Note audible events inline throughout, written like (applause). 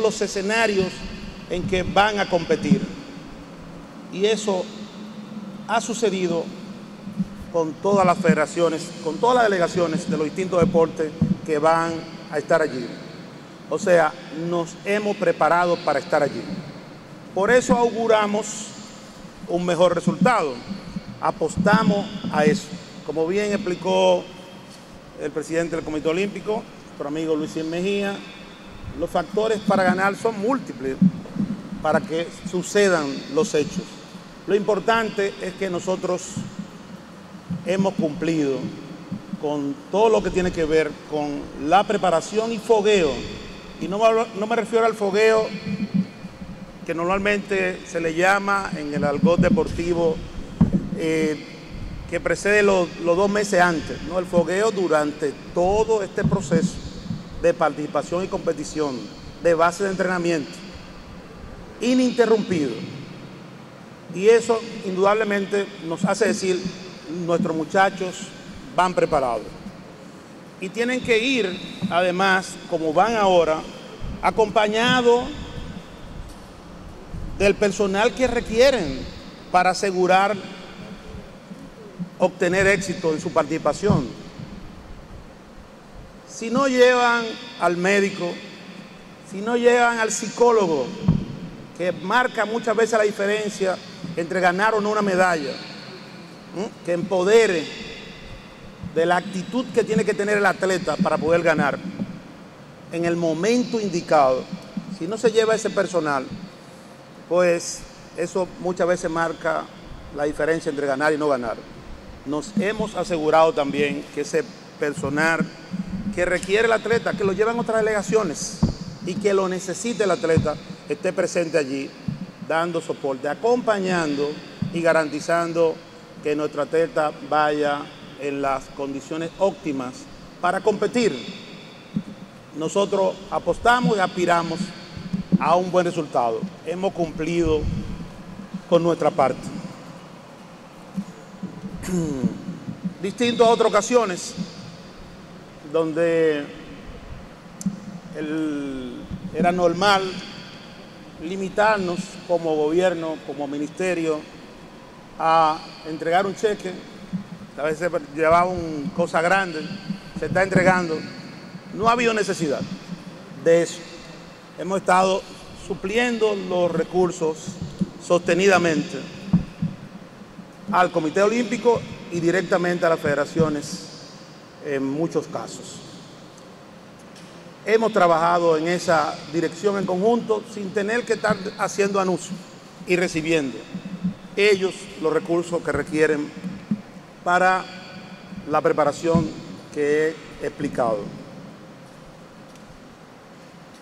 los escenarios en que van a competir. Y eso ha sucedido con todas las federaciones, con todas las delegaciones de los distintos deportes que van a estar allí. O sea, nos hemos preparado para estar allí. Por eso auguramos un mejor resultado. Apostamos a eso. Como bien explicó el presidente del Comité Olímpico, nuestro amigo Luis Mejía, los factores para ganar son múltiples para que sucedan los hechos. Lo importante es que nosotros hemos cumplido con todo lo que tiene que ver con la preparación y fogueo. Y no, me refiero al fogueo que normalmente se le llama en el algo deportivo eh, que precede los, los dos meses antes, ¿no? el fogueo durante todo este proceso de participación y competición, de base de entrenamiento, ininterrumpido. Y eso indudablemente nos hace decir, nuestros muchachos van preparados. Y tienen que ir, además, como van ahora, acompañados del personal que requieren para asegurar obtener éxito en su participación. Si no llevan al médico, si no llevan al psicólogo, que marca muchas veces la diferencia entre ganar o no una medalla, que empodere de la actitud que tiene que tener el atleta para poder ganar en el momento indicado. Si no se lleva ese personal, pues eso muchas veces marca la diferencia entre ganar y no ganar. Nos hemos asegurado también que ese personal que requiere el atleta, que lo llevan otras delegaciones y que lo necesite el atleta, esté presente allí, dando soporte, acompañando y garantizando que nuestro atleta vaya en las condiciones óptimas para competir. Nosotros apostamos y aspiramos a un buen resultado. Hemos cumplido con nuestra parte. (clears throat) Distinto a otras ocasiones donde era normal limitarnos como gobierno, como ministerio, a entregar un cheque, a veces llevaba una cosa grande, se está entregando. No ha habido necesidad de eso hemos estado supliendo los recursos sostenidamente al Comité Olímpico y directamente a las federaciones en muchos casos. Hemos trabajado en esa dirección en conjunto sin tener que estar haciendo anuncios y recibiendo ellos los recursos que requieren para la preparación que he explicado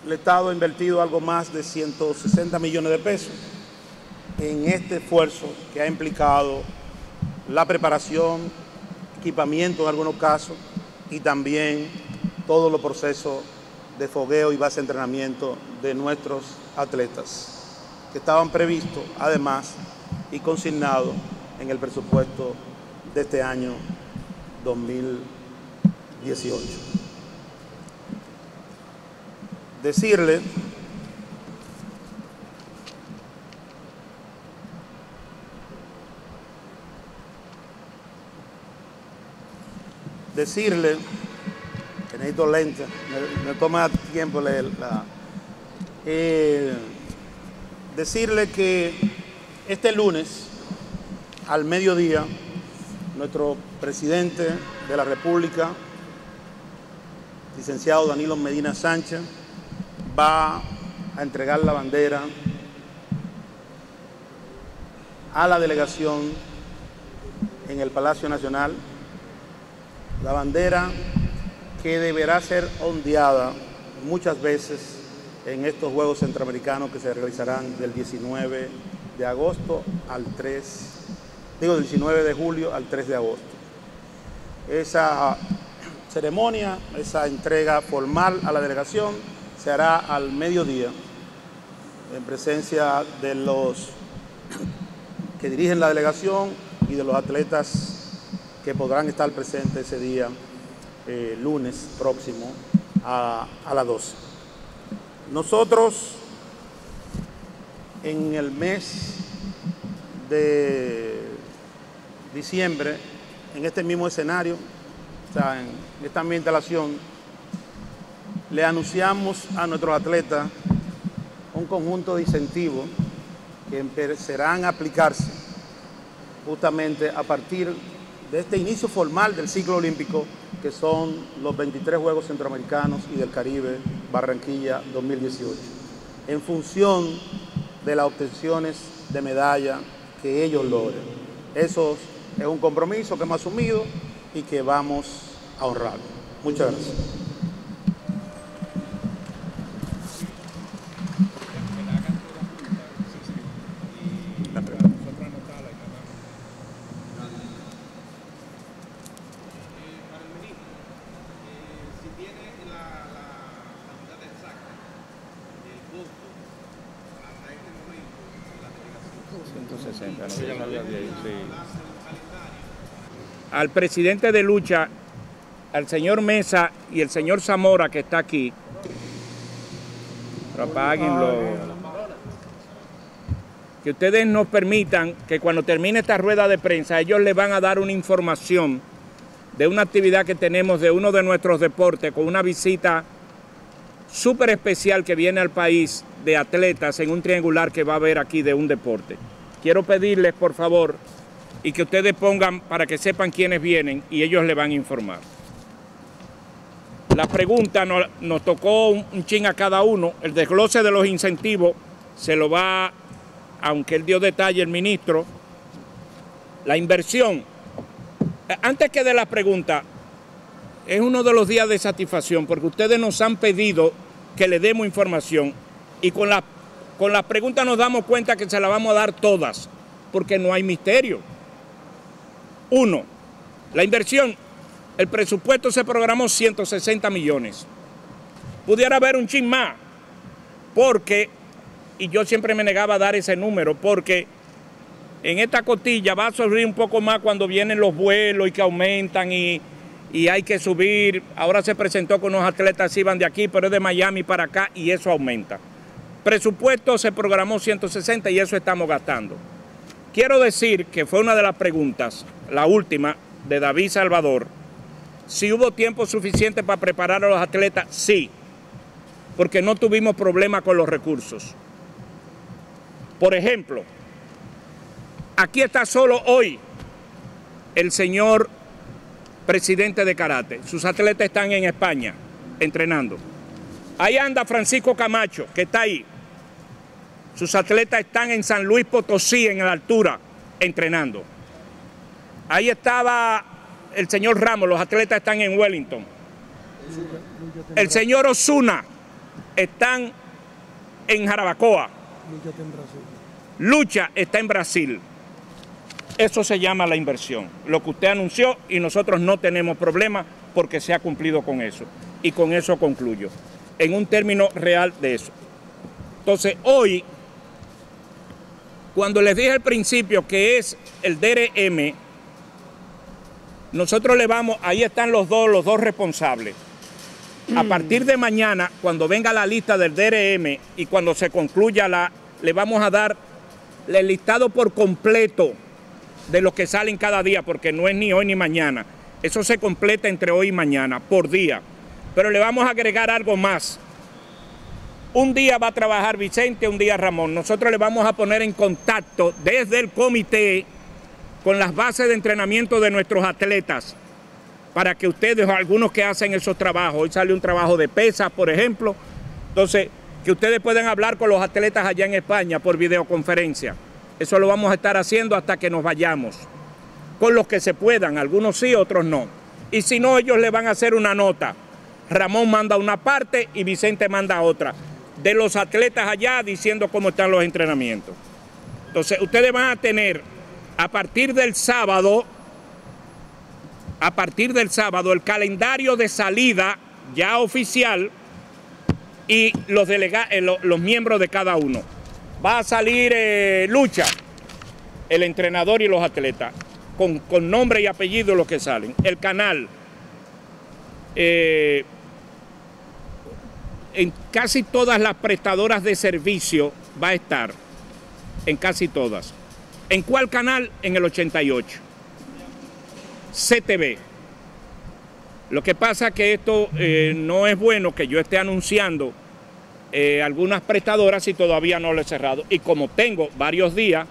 el Estado ha invertido algo más de 160 millones de pesos en este esfuerzo que ha implicado la preparación, equipamiento en algunos casos y también todos los procesos de fogueo y base de entrenamiento de nuestros atletas, que estaban previstos además y consignados en el presupuesto de este año 2018 decirle decirle que necesito lente, me, toma tiempo leerla. Eh, decirle que este lunes al mediodía nuestro presidente de la República, licenciado Danilo Medina Sánchez, va a entregar la bandera a la delegación en el Palacio Nacional, la bandera que deberá ser ondeada muchas veces en estos Juegos Centroamericanos que se realizarán del 19 de agosto al 3, digo del 19 de julio al 3 de agosto. Esa ceremonia, esa entrega formal a la delegación se hará al mediodía en presencia de los que dirigen la delegación y de los atletas que podrán estar presentes ese día, eh, lunes próximo, a, a las 12. Nosotros en el mes de diciembre, en este mismo escenario, o sea, en esta misma instalación, le anunciamos a nuestros atletas un conjunto de incentivos que empezarán a aplicarse justamente a partir de este inicio formal del ciclo olímpico, que son los 23 Juegos Centroamericanos y del Caribe Barranquilla 2018, en función de las obtenciones de medalla que ellos logren. Eso es un compromiso que hemos asumido y que vamos a honrar. Muchas gracias. Al presidente de lucha, al señor Mesa y el señor Zamora que está aquí, que ustedes nos permitan que cuando termine esta rueda de prensa, ellos le van a dar una información de una actividad que tenemos de uno de nuestros deportes con una visita súper especial que viene al país de atletas en un triangular que va a haber aquí de un deporte quiero pedirles, por favor, y que ustedes pongan para que sepan quiénes vienen y ellos le van a informar. La pregunta nos, tocó un, un chin a cada uno. El desglose de los incentivos se lo va, aunque él dio detalle el ministro, la inversión. Antes que de la pregunta, es uno de los días de satisfacción porque ustedes nos han pedido que le demos información y con la con las preguntas nos damos cuenta que se las vamos a dar todas, porque no hay misterio. Uno, la inversión, el presupuesto se programó 160 millones. Pudiera haber un chin más, porque, y yo siempre me negaba a dar ese número, porque en esta cotilla va a subir un poco más cuando vienen los vuelos y que aumentan y, y hay que subir. Ahora se presentó con unos atletas, iban de aquí, pero es de Miami para acá y eso aumenta. Presupuesto se programó 160 y eso estamos gastando. Quiero decir que fue una de las preguntas, la última, de David Salvador. Si hubo tiempo suficiente para preparar a los atletas, sí, porque no tuvimos problema con los recursos. Por ejemplo, aquí está solo hoy el señor presidente de karate. Sus atletas están en España entrenando. Ahí anda Francisco Camacho, que está ahí. Sus atletas están en San Luis Potosí, en la altura, entrenando. Ahí estaba el señor Ramos, los atletas están en Wellington. El señor Osuna están en Jarabacoa. Lucha está en Brasil. Eso se llama la inversión. Lo que usted anunció y nosotros no tenemos problema porque se ha cumplido con eso. Y con eso concluyo. En un término real de eso. Entonces, hoy cuando les dije al principio que es el DRM, nosotros le vamos, ahí están los dos, los dos responsables. A mm. partir de mañana, cuando venga la lista del DRM y cuando se concluya la, le vamos a dar el listado por completo de los que salen cada día, porque no es ni hoy ni mañana. Eso se completa entre hoy y mañana, por día. Pero le vamos a agregar algo más. Un día va a trabajar Vicente, un día Ramón. Nosotros le vamos a poner en contacto desde el comité con las bases de entrenamiento de nuestros atletas para que ustedes, algunos que hacen esos trabajos, hoy sale un trabajo de pesas, por ejemplo, entonces, que ustedes puedan hablar con los atletas allá en España por videoconferencia. Eso lo vamos a estar haciendo hasta que nos vayamos. Con los que se puedan, algunos sí, otros no. Y si no, ellos le van a hacer una nota. Ramón manda una parte y Vicente manda otra de los atletas allá diciendo cómo están los entrenamientos. Entonces, ustedes van a tener a partir del sábado, a partir del sábado, el calendario de salida ya oficial y los, eh, los miembros de cada uno. Va a salir eh, Lucha, el entrenador y los atletas, con, nombre y apellido los que salen. El canal, eh, en casi todas las prestadoras de servicio va a estar, en casi todas. ¿En cuál canal? En el 88. CTV. Lo que pasa que esto eh, no es bueno que yo esté anunciando eh, algunas prestadoras y todavía no lo he cerrado. Y como tengo varios días,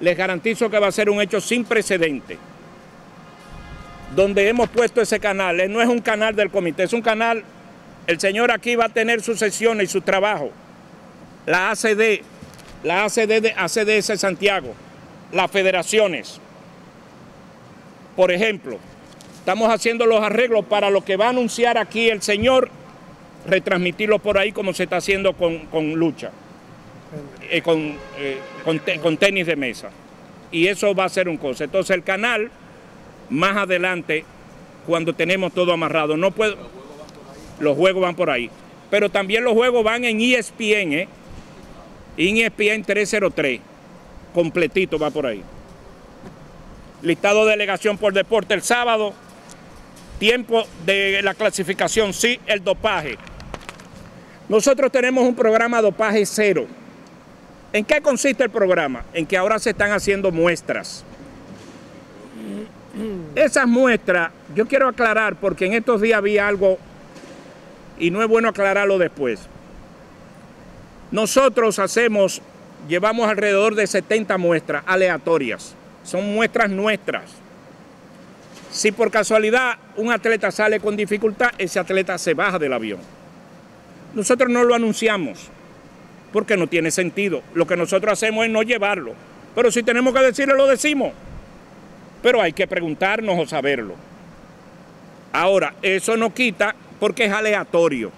les garantizo que va a ser un hecho sin precedente. Donde hemos puesto ese canal, eh, no es un canal del comité, es un canal, el señor aquí va a tener sus sesiones y su trabajo. La ACD, la ACD de ACDS Santiago, las federaciones. Por ejemplo, estamos haciendo los arreglos para lo que va a anunciar aquí el señor, retransmitirlo por ahí como se está haciendo con, lucha, eh, con, eh, con, tenis de mesa. Y eso va a ser un cosa. Entonces el canal, más adelante, cuando tenemos todo amarrado, no puedo... Los juegos van por ahí. Pero también los juegos van en ESPN, ¿eh? En ESPN 303 completito va por ahí. Listado de delegación por deporte el sábado. Tiempo de la clasificación, sí, el dopaje. Nosotros tenemos un programa dopaje cero. ¿En qué consiste el programa? En que ahora se están haciendo muestras. Esas muestras, yo quiero aclarar porque en estos días había algo y no es bueno aclararlo después. Nosotros hacemos llevamos alrededor de 70 muestras aleatorias. Son muestras nuestras. Si por casualidad un atleta sale con dificultad, ese atleta se baja del avión. Nosotros no lo anunciamos porque no tiene sentido. Lo que nosotros hacemos es no llevarlo. Pero si tenemos que decirlo, lo decimos. Pero hay que preguntarnos o saberlo. Ahora, eso no quita porque es aleatorio.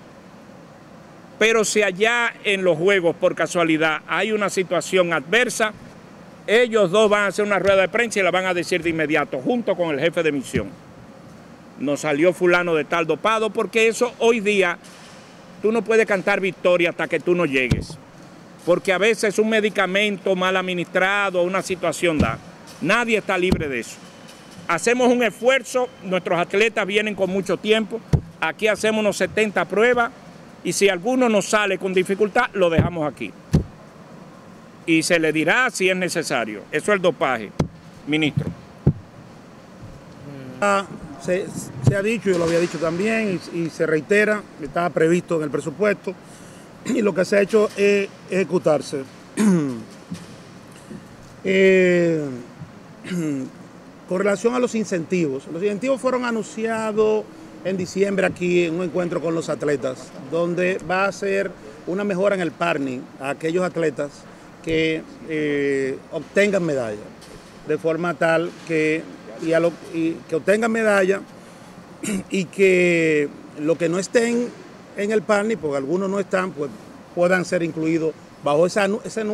Pero si allá en los juegos, por casualidad, hay una situación adversa, ellos dos van a hacer una rueda de prensa y la van a decir de inmediato, junto con el jefe de misión. Nos salió fulano de tal dopado, porque eso hoy día tú no puedes cantar victoria hasta que tú no llegues. Porque a veces un medicamento mal administrado, una situación da. Nadie está libre de eso. Hacemos un esfuerzo, nuestros atletas vienen con mucho tiempo, aquí hacemos unos 70 pruebas, y si alguno nos sale con dificultad, lo dejamos aquí. Y se le dirá si es necesario. Eso es el dopaje, ministro. Ah, se, ha dicho, yo lo había dicho también, y, se reitera, estaba previsto en el presupuesto, (clears throat) y lo que se ha hecho es ejecutarse. (clears throat) Eh, (clears throat) con relación a los incentivos, los incentivos fueron anunciados en diciembre aquí en un encuentro con los atletas, donde va a ser una mejora en el parning a aquellos atletas que eh, obtengan medalla, de forma tal que, que obtengan medalla (clears throat) y que lo que no estén en el parning, porque algunos no están, pues puedan ser incluidos bajo esa,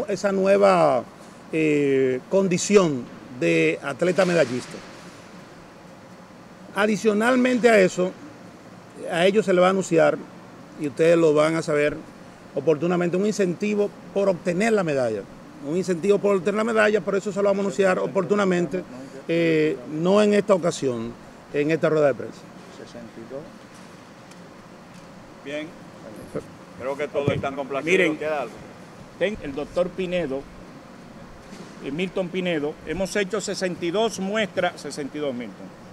esa, nueva eh, condición de atleta medallista. Adicionalmente a eso, a ellos se le va a anunciar, y ustedes lo van a saber oportunamente, un incentivo por obtener la medalla. Un incentivo por obtener la medalla, por eso se lo vamos a anunciar oportunamente, eh, no en esta ocasión, en esta rueda de prensa. 62. Bien. Creo que todos están complacidos. Miren, el doctor Pinedo, eh, Milton Pinedo, hemos hecho 62 muestras, 62 Milton